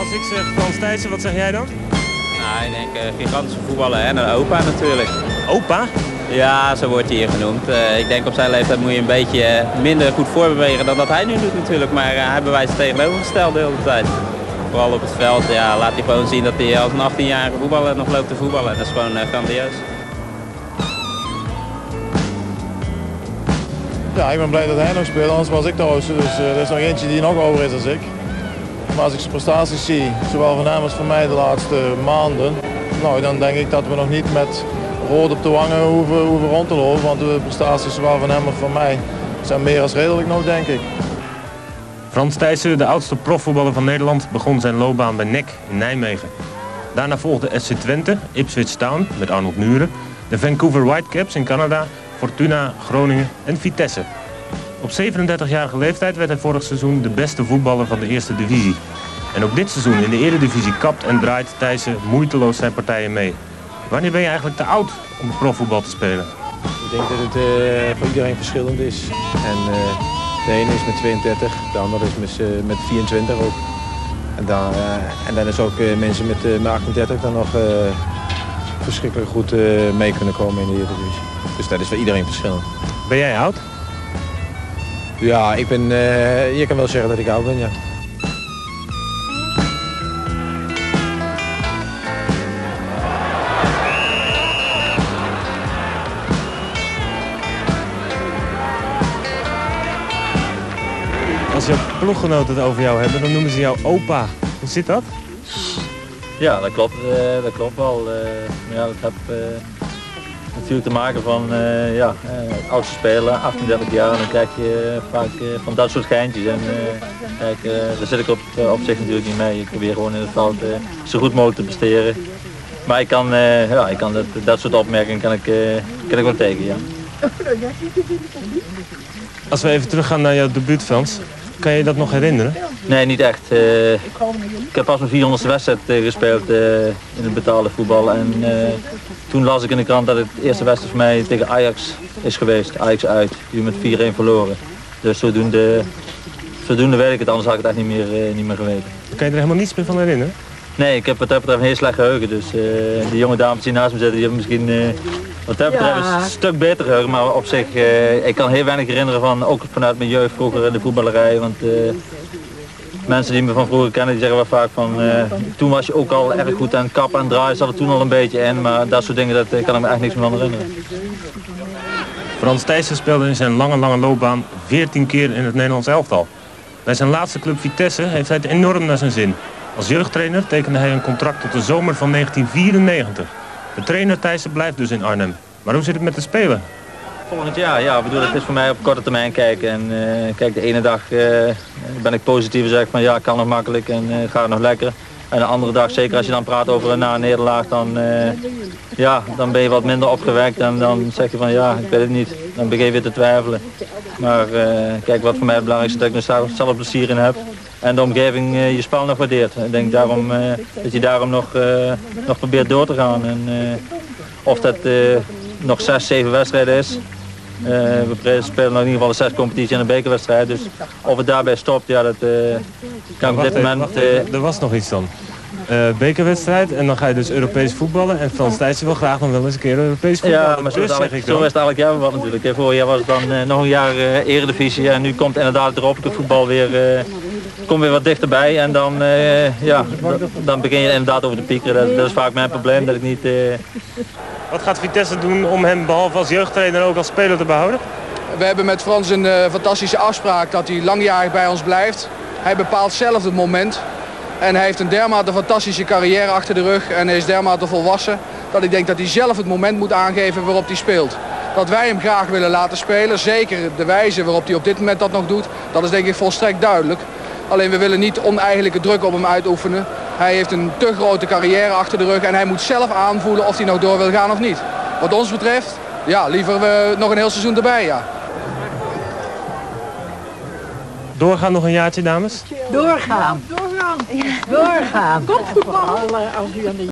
Als ik zeg Frans Thijssen, wat zeg jij dan? Nou, ik denk uh, gigantische voetballer en een opa natuurlijk. Opa? Ja, zo wordt hij hier genoemd. Uh, ik denk op zijn leeftijd moet je een beetje minder goed voorbewegen dan dat hij nu doet natuurlijk. Maar uh, hij bewijst het tegenovergestelde de hele tijd. Vooral op het veld ja, laat hij gewoon zien dat hij als een 18-jarige voetballer nog loopt te voetballen. Dat is gewoon grandioos. Ja, ik ben blij dat hij nog speelt, anders was ik trouwens. Dus uh, er is nog eentje die nog over is dan ik. Maar als ik zijn prestaties zie, zowel van hem als van mij de laatste maanden, nou, dan denk ik dat we nog niet met rood op de wangen hoeven, rond te lopen. Want de prestaties zowel van hem als van mij zijn meer als redelijk nog, denk ik. Frans Thijssen, de oudste profvoetballer van Nederland, begon zijn loopbaan bij NEC in Nijmegen. Daarna volgde SC Twente, Ipswich Town met Arnold Muren, de Vancouver Whitecaps in Canada, Fortuna, Groningen en Vitesse. Op 37-jarige leeftijd werd hij vorig seizoen de beste voetballer van de eerste divisie. En ook dit seizoen in de eredivisie kapt en draait Thijssen moeiteloos zijn partijen mee. Wanneer ben je eigenlijk te oud om profvoetbal te spelen? Ik denk dat het uh, voor iedereen verschillend is. En uh, de ene is met 32, de andere is met, uh, met 24 ook. En dan, en dan is ook mensen met, met 38 dan nog verschrikkelijk goed mee kunnen komen in de Eredivisie. Dus dat is voor iedereen verschillend. Ben jij oud? Ja, ik ben, uh, je kan wel zeggen dat ik oud ben, ja. Als jouw ploeggenoten het over jou hebben, dan noemen ze jou opa. Hoe zit dat? Ja, dat klopt, uh, dat klopt wel. Uh, ja, dat heb natuurlijk te maken van uh, ja, uh, oudste speler, 38 jaar, dan krijg je vaak uh, van dat soort geintjes. En kijk, daar zit ik op, op zich natuurlijk niet mee. Ik probeer gewoon in het veld zo goed mogelijk te presteren. Maar ik kan, ja, ik kan dat, dat soort opmerkingen kan ik, kan ik wel tegen, ja. Als we even teruggaan naar jouw debuut, Frans. Kan je dat nog herinneren? Nee, niet echt. Uh, ik heb pas mijn 400ste wedstrijd uh, gespeeld uh, in het betaalde voetbal. En toen las ik in de krant dat het eerste wedstrijd voor mij tegen Ajax is geweest. Ajax uit, die met 4-1 verloren. Dus zodoende, zodoende weet ik het, anders had ik het echt niet meer, niet meer geweten. Kan je er helemaal niets meer van herinneren? Nee, ik heb wat dat betreft een heel slecht geheugen. Dus die jonge dames die naast me zitten, die hebben misschien wat dat betreft ja. een stuk beter. Maar op zich, ik kan heel weinig herinneren van, ook vanuit mijn jeugd vroeger in de voetballerij. Want mensen die me van vroeger kennen, die zeggen wel vaak van... Uh, toen was je ook al erg goed aan het kappen en draaien, zat er toen al een beetje in. Maar dat soort dingen, dat kan ik me echt niks meer van herinneren. Frans Thijssen speelde in zijn lange, lange loopbaan 14 keer in het Nederlands elftal. Bij zijn laatste club Vitesse heeft hij het enorm naar zijn zin. Als jeugdtrainer tekende hij een contract tot de zomer van 1994. De trainer Thijssen blijft dus in Arnhem. Maar hoe zit het met de speler? Volgend jaar, ja. bedoel, het is voor mij op korte termijn kijken. En uh, kijk, de ene dag uh, ben ik positief en zeg van ja, kan nog makkelijk en uh, gaat nog lekker. En de andere dag, zeker als je dan praat over een na-nederlaag, dan, ja, dan ben je wat minder opgewekt. En dan zeg je van ja, ik weet het niet. Dan begin je weer te twijfelen. Maar kijk, wat voor mij het belangrijkste is dat ik er zelf plezier in heb. En de omgeving je spel nog waardeert. Ik denk daarom, dat je daarom nog, nog probeert door te gaan. En, of dat nog zes, zeven wedstrijden is, we spelen nog in ieder geval een zes competitie en een bekerwedstrijd. Dus of het daarbij stopt, ja, dat uh, kan op dit moment... Uh, er was nog iets dan. bekerwedstrijd en dan ga je dus Europees voetballen. En Frans Thijssen wil graag nog wel eens een keer Europees voetballen. Ja, maar zo, is, het zo is het eigenlijk ja, wat natuurlijk. Vorig jaar was het dan nog een jaar eredivisie en nu komt inderdaad het het voetbal weer, komt weer wat dichterbij. En dan, ja, dan begin je inderdaad over de piekeren. Dat, dat, is vaak mijn probleem, dat ik niet... Wat gaat Vitesse doen om hem behalve als jeugdtrainer ook als speler te behouden? We hebben met Frans een uh, fantastische afspraak dat hij langjarig bij ons blijft. Hij bepaalt zelf het moment. En hij heeft een dermate fantastische carrière achter de rug en hij is dermate volwassen... dat ik denk dat hij zelf het moment moet aangeven waarop hij speelt. Dat wij hem graag willen laten spelen, zeker de wijze waarop hij op dit moment dat nog doet... dat is denk ik volstrekt duidelijk. Alleen we willen niet oneigenlijke druk op hem uitoefenen. Hij heeft een te grote carrière achter de rug en hij moet zelf aanvoelen of hij nog door wil gaan of niet. Wat ons betreft, ja, liever we nog een heel seizoen erbij, ja. Doorgaan nog een jaartje, dames? Doorgaan. Doorgaan. Doorgaan. Komt voetbal. Als u aan de